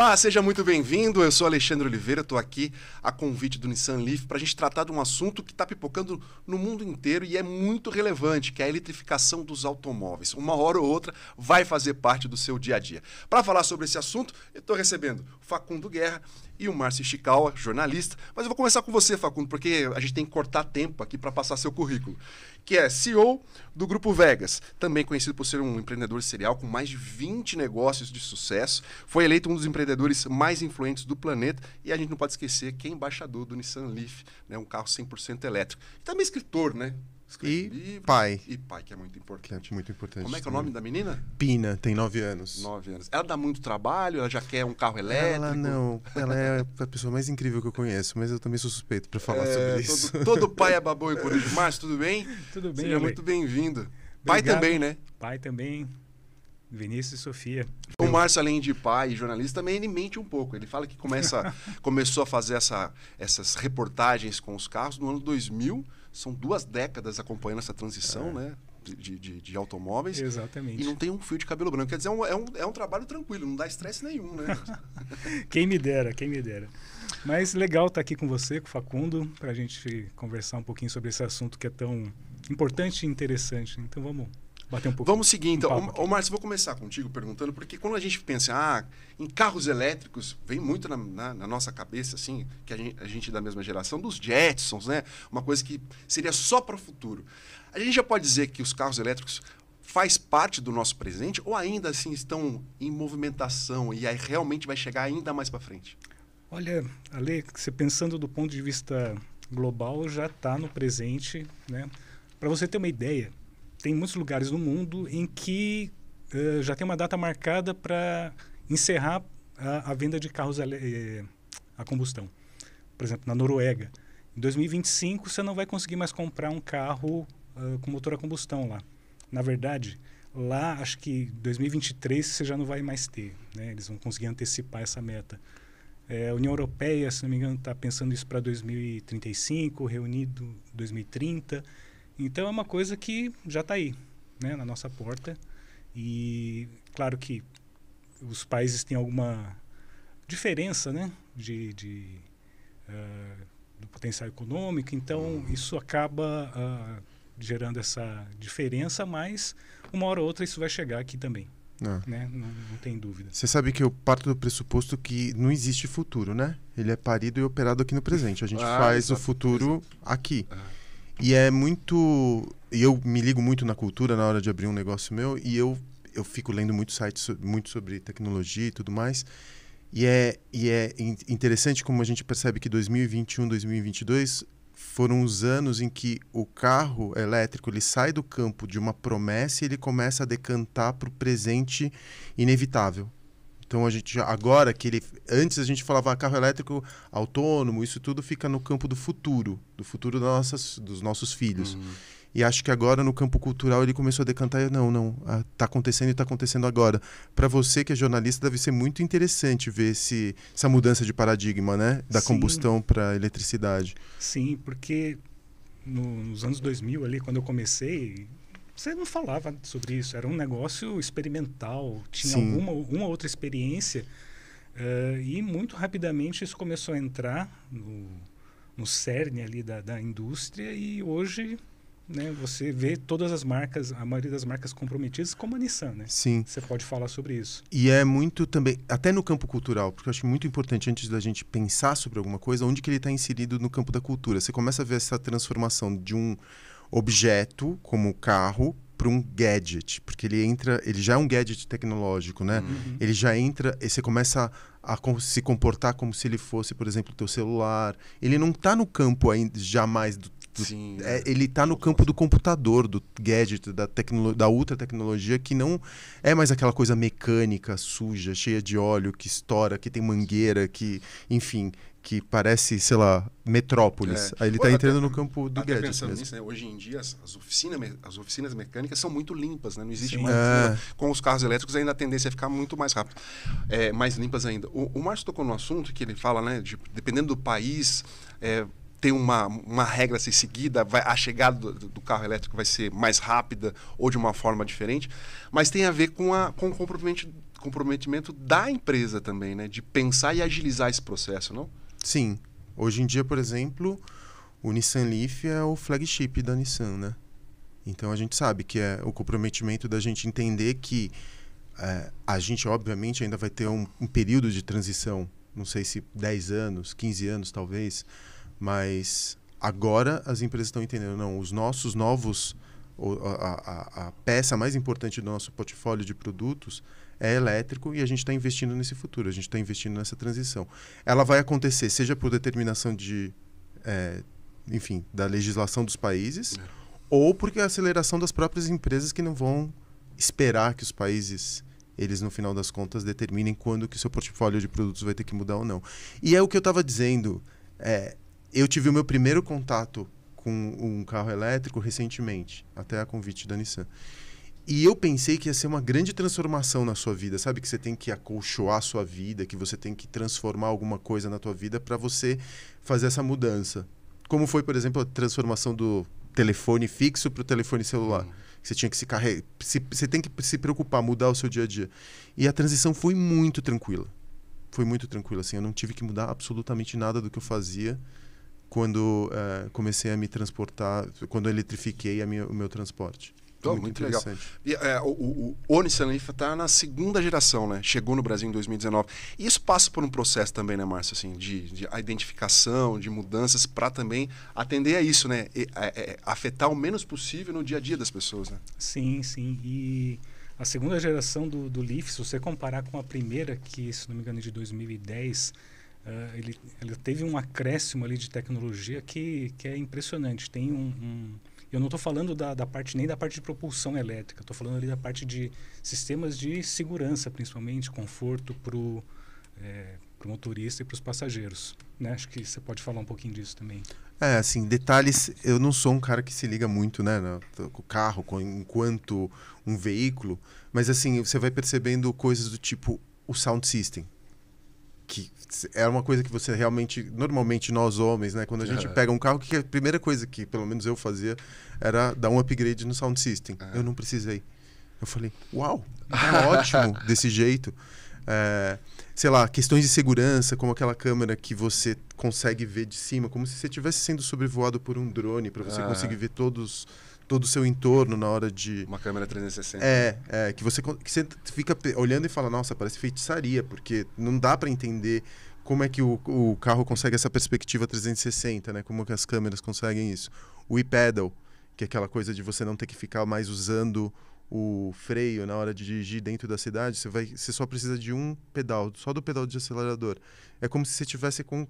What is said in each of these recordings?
Olá, seja muito bem-vindo. Eu sou Alexandre Oliveira, estou aqui a convite do Nissan Leaf para a gente tratar de um assunto que está pipocando no mundo inteiro e é muito relevante, que é a eletrificação dos automóveis. Uma hora ou outra vai fazer parte do seu dia a dia. Para falar sobre esse assunto, eu estou recebendo o Facundo Guerra e o Márcio Chikawa, jornalista. Mas eu vou começar com você, Facundo, porque a gente tem que cortar tempo aqui para passar seu currículo. Que é CEO do Grupo Vegas, também conhecido por ser um empreendedor serial com mais de 20 negócios de sucesso. Foi eleito um dos empreendedores mais influentes do planeta e a gente não pode esquecer que é embaixador do Nissan Leaf, né, um carro 100% elétrico. E também escritor, né? E livros, pai. E pai, que é muito importante. Que é muito importante. Como é que é o nome da menina? Pina, tem nove anos. Nove anos. Ela dá muito trabalho, ela já quer um carro elétrico. Ela não, ela é a pessoa mais incrível que eu conheço, mas eu também sou suspeito pra falar É, sobre isso. Todo, todo pai é babão e coruja. Márcio, tudo bem? Tudo bem, Seja Ale? muito bem-vindo. Pai também, né? Pai também, Vinícius e Sofia. O Márcio, além de pai e jornalista, também ele mente um pouco. Ele fala que começa, começou a fazer essa, essas reportagens com os carros no ano 2000. São duas décadas acompanhando essa transição, né? De, de, de automóveis. Exatamente. E não tem um fio de cabelo branco. Quer dizer, é um, é um, é um trabalho tranquilo, não dá estresse nenhum, né? Quem me dera, quem me dera. Mas legal estar aqui com você, com o Facundo, para a gente conversar um pouquinho sobre esse assunto que é tão importante e interessante. Então vamos bater um pouco. Vamos seguir, então. um ô Márcio, vou começar contigo perguntando, porque quando a gente pensa ah, em carros elétricos, vem muito na, na- na nossa cabeça, assim, que a gente, a gente é da mesma geração, dos Jetsons, né? Uma coisa que seria só para o futuro. A gente já pode dizer que os carros elétricos faz parte do nosso presente ou ainda assim estão em movimentação e aí realmente vai chegar ainda mais para frente? Olha, Ale, você pensando do ponto de vista global, já está no presente. Né? Para você ter uma ideia, tem muitos lugares no mundo em que eh, já tem uma data marcada para encerrar a, a venda de carros ele- eh, a combustão. Por exemplo, na Noruega. Em 2025, você não vai conseguir mais comprar um carro ah, com motor a combustão lá. Na verdade, lá acho que 2023 você já não vai mais ter. Né? Eles vão conseguir antecipar essa meta. É, a União Europeia, se não me engano, está pensando isso para 2035, reunido 2030. Então é uma coisa que já está aí, né, na nossa porta. E claro que os países têm alguma diferença, né, de, de, ah, do potencial econômico. Então isso acaba ah, gerando essa diferença, mas uma hora ou outra isso vai chegar aqui também, Não. né? Não, não tem dúvida. Você sabe que eu parto do pressuposto que não existe futuro, né? Ele é parido e operado aqui no presente. A gente Ah, faz exato, o futuro aqui. Ah. E é muito. E eu me ligo muito na cultura na hora de abrir um negócio meu e eu, eu fico lendo muito sites muito sobre tecnologia e tudo mais. E é, e é in- interessante como a gente percebe que 2021, 2022 foram os anos em que o carro elétrico ele sai do campo de uma promessa e ele começa a decantar para o presente inevitável. Então a gente já- agora que ele antes a gente falava ah, carro elétrico autônomo, isso tudo fica no campo do futuro, do futuro nossas, dos nossos filhos. Uhum. E acho que agora no campo cultural ele começou a decantar, não, não, ah, tá acontecendo e tá acontecendo agora. Para você que é jornalista deve ser muito interessante ver esse, essa mudança de paradigma, né, da Sim. combustão para eletricidade. Sim, porque no- nos anos 2000 ali, quando eu comecei, você não falava sobre isso. Era um negócio experimental, tinha Sim. alguma uma outra experiência. eh, e muito rapidamente isso começou a entrar no, no cerne ali da, da indústria e hoje né, você vê todas as marcas, a maioria das marcas comprometidas como a Nissan, né? Sim. Você pode falar sobre isso. E é muito também, até no campo cultural, porque eu acho muito importante antes da gente pensar sobre alguma coisa, onde que ele está inserido no campo da cultura. Você começa a ver essa transformação de um objeto, como o carro, para um gadget, porque ele entra, ele já é um gadget tecnológico, né? Uhum. Ele já entra, e você começa a se comportar como se ele fosse, por exemplo, o teu celular. Ele não está no campo ainda jamais do, do- Sim. é, ele está no campo do computador, do gadget, da, tecno, da ultra tecnologia, que não é mais aquela coisa mecânica, suja, cheia de óleo, que estoura, que tem mangueira, que, enfim, que parece, sei lá, metrópolis. É. Aí ele está até- entrando no campo do Até pensando mesmo. nisso, né? Hoje em dia as, as oficinas, as oficinas mecânicas são muito limpas, né? Não existe Sim. mais É. Com os carros elétricos ainda a tendência é ficar muito mais rápido, é, mais limpas ainda. O, o Márcio tocou no assunto que ele fala, né? De, dependendo do país, é, tem uma, uma regra a ser seguida, vai, a chegada do, do- do carro elétrico vai ser mais rápida ou de uma forma diferente, mas tem a ver com, a, com o comprometimento, comprometimento da empresa também, né? De pensar e agilizar esse processo, não? Sim. Hoje em dia, por exemplo, o Nissan Leaf é o flagship da Nissan, né? Então a gente sabe que é o comprometimento da gente entender que é, a gente, obviamente, ainda vai ter um, um, período de transição, não sei se 10 anos, 15 anos talvez, mas agora as empresas estão entendendo, não, os nossos novos, a, a, a peça mais importante do nosso portfólio de produtos é elétrico e a gente está investindo nesse futuro, a gente está investindo nessa transição. Ela vai acontecer, seja por determinação de, é, enfim, da legislação dos países, é. ou porque a aceleração das próprias empresas que não vão esperar que os países eles no final das contas determinem quando que seu portfólio de produtos vai ter que mudar ou não. E é o que eu estava dizendo. É, eu tive o meu primeiro contato com um carro elétrico recentemente, até a convite da Nissan. E eu pensei que ia ser uma grande transformação na sua vida, sabe? Que você tem que acolchoar a sua vida, que você tem que transformar alguma coisa na tua vida para você fazer essa mudança. Como foi, por exemplo, a transformação do telefone fixo para o telefone celular. Uhum. Você tinha que se carregar. Você tem que se preocupar, mudar o seu dia a dia. E a transição foi muito tranquila. Foi muito tranquila. Assim, eu não tive que mudar absolutamente nada do que eu fazia quando uh, comecei a me transportar, quando eletrifiquei minha, o meu transporte. Oh, muito, muito legal. E, é, o, o, o Leaf está na segunda geração, né? Chegou no Brasil em 2019. E isso passa por um processo também, né, Márcio? Assim, de, de identificação, de mudanças, para também atender a isso, né? E, é, é, afetar o menos possível no dia a dia das pessoas, né? Sim, sim. E a segunda geração do, do Leaf, se você comparar com a primeira, que, se não me engano, é de 2010, uh, eh, ele, ele teve um acréscimo ali de tecnologia que, que é impressionante. Tem um, um eu não estou falando da, da parte nem da parte de propulsão elétrica, estou falando ali da parte de sistemas de segurança, principalmente, conforto para o é, motorista e para os passageiros. Né? Acho que você pode falar um pouquinho disso também. É, assim, detalhes. Eu não sou um cara que se liga muito, né, no, com carro, com, enquanto um veículo, mas assim, você vai percebendo coisas do tipo o sound system que é uma coisa que você realmente, normalmente nós homens, né, quando a gente pega um carro, que a primeira coisa que pelo menos eu fazia era dar um upgrade no sound system. Eu não precisei. Eu falei, uau, é ótimo desse jeito. É, sei lá, questões de segurança, como aquela câmera que você consegue ver de cima, como se você estivesse sendo sobrevoado por um drone, para você conseguir ver todos todo o seu entorno na hora de. Uma câmera 360. É, é que, você, que você fica olhando e fala, nossa, parece feitiçaria, porque não dá para entender como é que o, o carro consegue essa perspectiva 360, né? Como que as câmeras conseguem isso. O e-pedal, que é aquela coisa de você não ter que ficar mais usando o freio na hora de dirigir dentro da cidade, você vai, você só precisa de um pedal, só do pedal de acelerador. É como se você tivesse com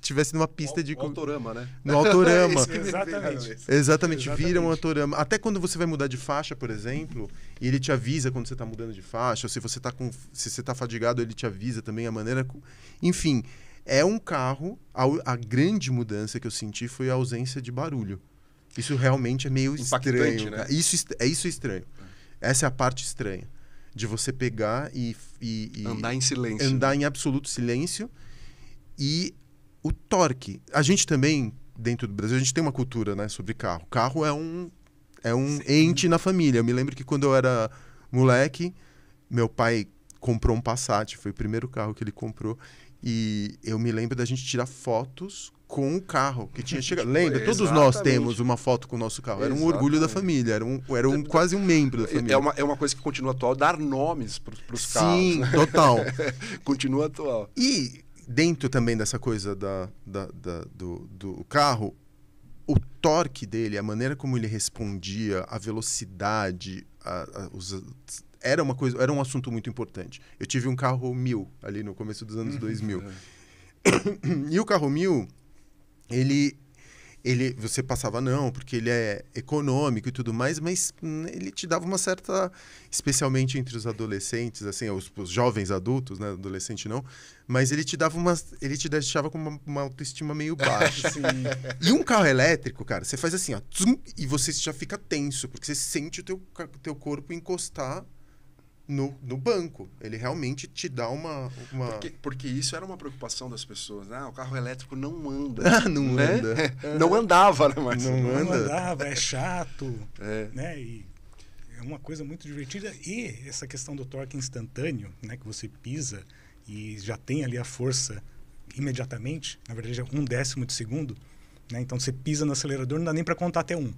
tivesse numa pista o, de. Autorama, né? No autorama. Exatamente. Exatamente. Exatamente. Vira um autorama. Até quando você vai mudar de faixa, por exemplo, e ele te avisa quando você está mudando de faixa, ou se você está com. Se você está fadigado, ele te avisa também a maneira. Enfim, é um carro. A, a grande mudança que eu senti foi a ausência de barulho. Isso realmente é meio Impactante, estranho. Né? Isso é isso estranho. Essa é a parte estranha. De você pegar e, e, e andar em silêncio. Andar em absoluto silêncio. E o torque. A gente também, dentro do Brasil, a gente tem uma cultura né, sobre carro. Carro é um, é um ente na família. Eu me lembro que quando eu era moleque, meu pai comprou um Passat, foi o primeiro carro que ele comprou. E eu me lembro da gente tirar fotos com o carro que tinha chegado. Lembra? Todos nós temos uma foto com o nosso carro. Era um orgulho da família, era, um, era um, quase um membro da é família. É uma, é uma coisa que continua atual, dar nomes para os carros. Sim, total. continua atual. E dentro também dessa coisa da, da, da, do, do carro, o torque dele, a maneira como ele respondia, a velocidade, a, a, os, era uma coisa, era um assunto muito importante. Eu tive um carro mil ali no começo dos anos 2000. Uhum. e o carro mil, ele ele você passava não, porque ele é econômico e tudo mais, mas hum, ele te dava uma certa, especialmente entre os adolescentes, assim, os, os jovens adultos, né, adolescente não, mas ele te dava uma, ele te deixava com uma, uma autoestima meio baixa. e um carro elétrico, cara, você faz assim, ó, e você já fica tenso, porque você sente o teu, teu corpo encostar no, no banco. Ele realmente te dá uma. uma... Porque, porque isso era uma preocupação das pessoas. Né? Ah, o carro elétrico não anda. Não né? anda. não andava, né, Marcelo? Não, não anda. andava, é chato. É. Né? E é uma coisa muito divertida. E essa questão do torque instantâneo, né, que você pisa e já tem ali a força imediatamente, na verdade é um décimo de segundo, né? então você pisa no acelerador, não dá nem para contar até um.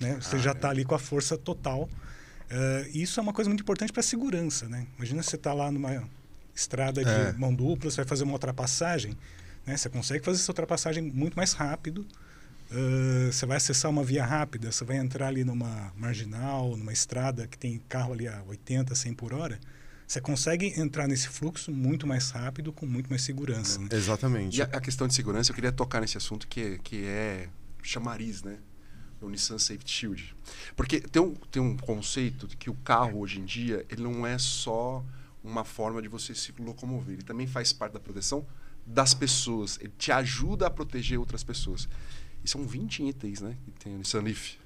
Né? Você ah, já está é. ali com a força total. Uh, isso é uma coisa muito importante para a segurança. Né? Imagina você está lá numa estrada de é. mão dupla, você vai fazer uma ultrapassagem, né? você consegue fazer essa ultrapassagem muito mais rápido. Uh, você vai acessar uma via rápida, você vai entrar ali numa marginal, numa estrada que tem carro ali a 80, 100 por hora você consegue entrar nesse fluxo muito mais rápido, com muito mais segurança. Né? Exatamente. E a, a, questão de segurança, eu queria tocar nesse assunto que, que é chamariz, né? O Nissan Safety Shield. Porque tem um, tem um conceito de que o carro, hoje em dia, ele não é só uma forma de você se locomover. Ele também faz parte da proteção das pessoas. Ele te ajuda a proteger outras pessoas. E são 20 itens, né? Que tem o Nissan Leaf.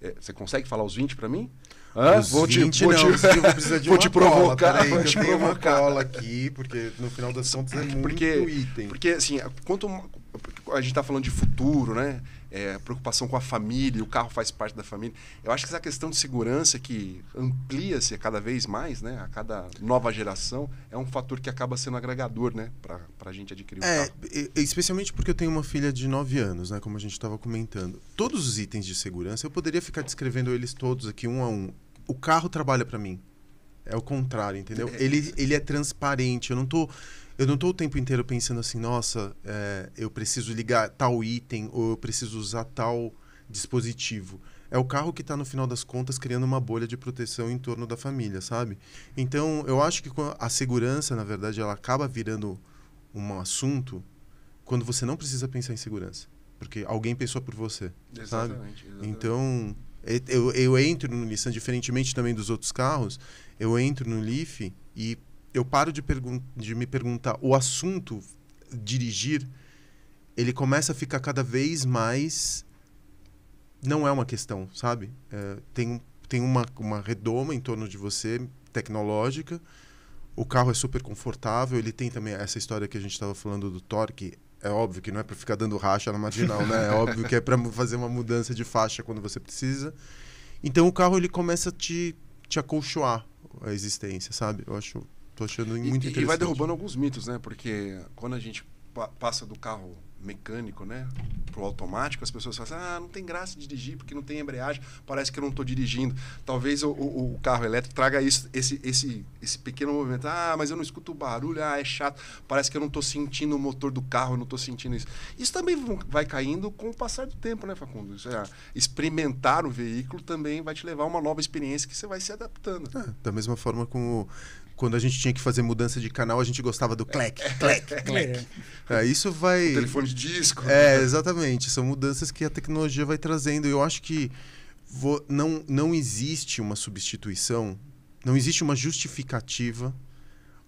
É, você consegue falar os 20 para mim? Hã? Vou te, 20 vou não, te, vou precisar de vou te provocar. Cola, vou te provocar. uma cola aqui, porque no final das contas é muito porque, item. Porque, assim, quanto a gente está falando de futuro, né? É, preocupação com a família, o carro faz parte da família. Eu acho que essa questão de segurança que amplia-se cada vez mais, né? A cada nova geração, é um fator que acaba sendo agregador, né? Para a gente adquirir um é, carro. Especialmente porque eu tenho uma filha de 9 anos, né? Como a gente estava comentando. Todos os itens de segurança, eu poderia ficar descrevendo eles todos aqui um a um o carro trabalha para mim. É o contrário, entendeu? É, ele, ele é transparente. Eu não tô eu não tô o tempo inteiro pensando assim, nossa, é, eu preciso ligar tal item ou eu preciso usar tal dispositivo. É o carro que está, no final das contas, criando uma bolha de proteção em torno da família, sabe? Então, eu acho que a segurança, na verdade, ela acaba virando um assunto quando você não precisa pensar em segurança. Porque alguém pensou por você, exatamente, sabe? Exatamente. Então, eu, eu entro no Nissan, diferentemente também dos outros carros, eu entro no Leaf e eu paro de, de me perguntar o assunto dirigir, ele começa a ficar cada vez mais. Não é uma questão, sabe? É, tem tem uma, uma redoma em torno de você, tecnológica. O carro é super confortável. Ele tem também essa história que a gente estava falando do torque é óbvio que não é para ficar dando racha na marginal, né? É óbvio que é para fazer uma mudança de faixa quando você precisa. Então o carro ele começa a te, te acolchoar a existência, sabe? Eu acho, tô achando muito e, interessante. E vai derrubando alguns mitos, né? Porque quando a gente passa do carro mecânico, né, pro automático, as pessoas falam assim, ah, não tem graça de dirigir porque não tem embreagem, parece que eu não estou dirigindo. Talvez o, o, o, carro elétrico traga isso, esse, esse, esse pequeno movimento. Ah, mas eu não escuto o barulho, ah, é chato, parece que eu não estou sentindo o motor do carro, eu não estou sentindo isso. Isso também vai caindo com o passar do tempo, né, Facundo? Isso é, experimentar o veículo também vai te levar a uma nova experiência que você vai se adaptando. É, da mesma forma como quando a gente tinha que fazer mudança de canal, a gente gostava do clec, clec, clec. É, isso vai. O telefone de disco. É, exatamente. São mudanças que a tecnologia vai trazendo. Eu acho que vou, não, não existe uma substituição, não existe uma justificativa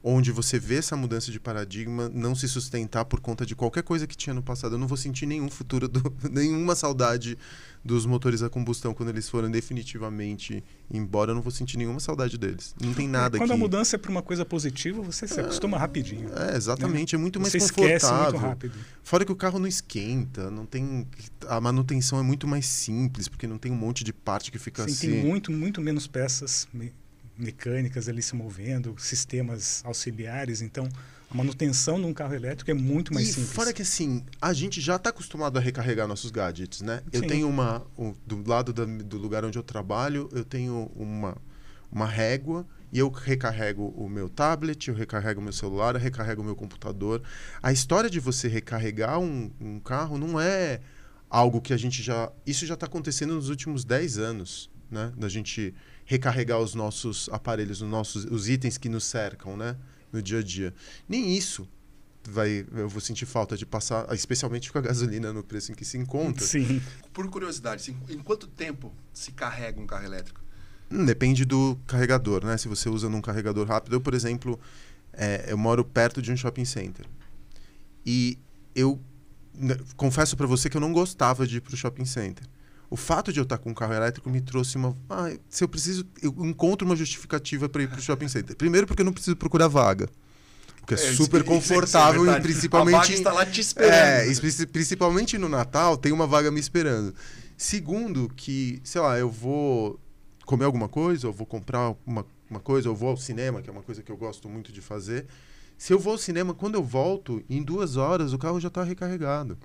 onde você vê essa mudança de paradigma não se sustentar por conta de qualquer coisa que tinha no passado. Eu não vou sentir nenhum futuro, do, nenhuma saudade dos motores a combustão quando eles foram definitivamente embora. Eu não vou sentir nenhuma saudade deles. Não tem nada Quando que... a mudança é para uma coisa positiva, você se acostuma rapidinho. É, exatamente. Né? É muito mais você confortável. Muito rápido. Fora que o carro não esquenta, não tem... A manutenção é muito mais simples, porque não tem um monte de parte que fica Sim, assim... tem muito, muito menos peças mecânicas ali se movendo, sistemas auxiliares, então a manutenção de um carro elétrico é muito mais e simples. Fora que assim, a gente já está acostumado a recarregar nossos gadgets, né? Sim. Eu tenho uma. Um, do lado da, do lugar onde eu trabalho, eu tenho uma, uma régua e eu recarrego o meu tablet, eu recarrego o meu celular, eu recarrego o meu computador. A história de você recarregar um, um carro não é algo que a gente já. Isso já está acontecendo nos últimos 10 anos, né? Da gente recarregar os nossos aparelhos, os nossos os itens que nos cercam, né, no dia a dia. Nem isso vai eu vou sentir falta de passar, especialmente com a gasolina no preço em que se encontra. Sim. Por curiosidade, em quanto tempo se carrega um carro elétrico? Hum, depende do carregador, né? Se você usa num carregador rápido, eu, por exemplo, é, eu moro perto de um shopping center. E eu né, confesso para você que eu não gostava de ir para o shopping center o fato de eu estar com um carro elétrico me trouxe uma. Ah, se eu preciso. Eu encontro uma justificativa para ir para o shopping center. Primeiro, porque eu não preciso procurar vaga. Porque é, é super confortável é e principalmente. A vaga está lá te esperando. É, principalmente no Natal, tem uma vaga me esperando. Segundo, que, sei lá, eu vou comer alguma coisa, ou vou comprar uma, uma coisa, ou vou ao cinema, que é uma coisa que eu gosto muito de fazer. Se eu vou ao cinema, quando eu volto, em duas horas o carro já está recarregado.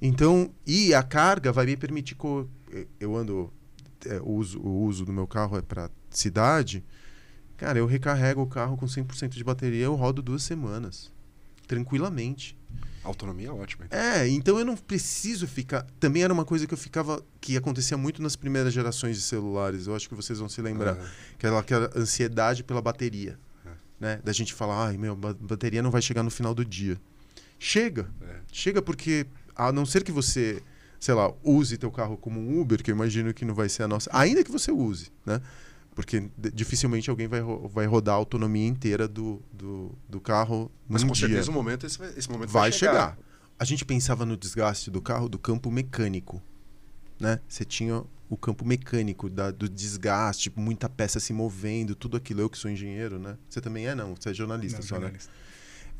Então, e a carga vai me permitir. Co eu ando. É, o, uso, o uso do meu carro é para cidade. Cara, eu recarrego o carro com 100% de bateria, eu rodo duas semanas. Tranquilamente. Autonomia é ótima. Então. É, então eu não preciso ficar. Também era uma coisa que eu ficava. que acontecia muito nas primeiras gerações de celulares. Eu acho que vocês vão se lembrar. Uhum. Aquela, aquela ansiedade pela bateria. É. Né? Da gente falar, ai meu, a bateria não vai chegar no final do dia. Chega. É. Chega porque, a não ser que você, sei lá, use teu carro como um Uber, que eu imagino que não vai ser a nossa. Ainda que você use, né? Porque dificilmente alguém vai, vai rodar a autonomia inteira do, do, do carro Mas com dia. certeza um momento, esse, esse momento vai, vai chegar. chegar. A gente pensava no desgaste do carro do campo mecânico. Né? Você tinha o campo mecânico da, do desgaste, tipo, muita peça se movendo, tudo aquilo. Eu que sou engenheiro, né? Você também é, não? Você é jornalista não, só, né? jornalista. né?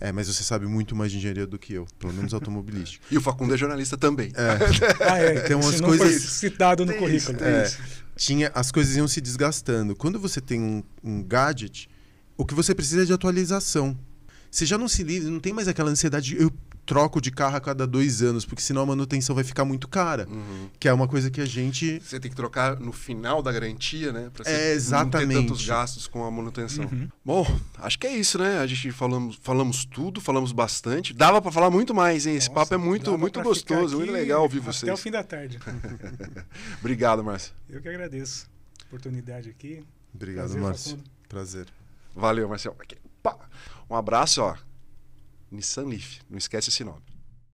É, mas você sabe muito mais de engenharia do que eu, pelo menos automobilístico. e o Facundo é jornalista também. É. ah, é. Então as coisas citado no tem currículo. Isso, é. Tinha, as coisas iam se desgastando. Quando você tem um, um gadget, o que você precisa é de atualização. Você já não se livra, não tem mais aquela ansiedade. De, eu troco de carro a cada dois anos, porque senão a manutenção vai ficar muito cara. Uhum. Que é uma coisa que a gente. Você tem que trocar no final da garantia, né? Pra é, exatamente. não ter tantos gastos com a manutenção. Uhum. Bom, acho que é isso, né? A gente falamos, falamos tudo, falamos bastante. Dava para falar muito mais, hein? Esse Nossa, papo é muito, muito gostoso, muito legal ouvir vocês. Até o fim da tarde. Obrigado, Márcio. Eu que agradeço a oportunidade aqui. Obrigado, Prazer, Márcio. Prazer. Valeu, Marcelo. Um abraço, ó. Nissan Leaf. Não esquece esse nome.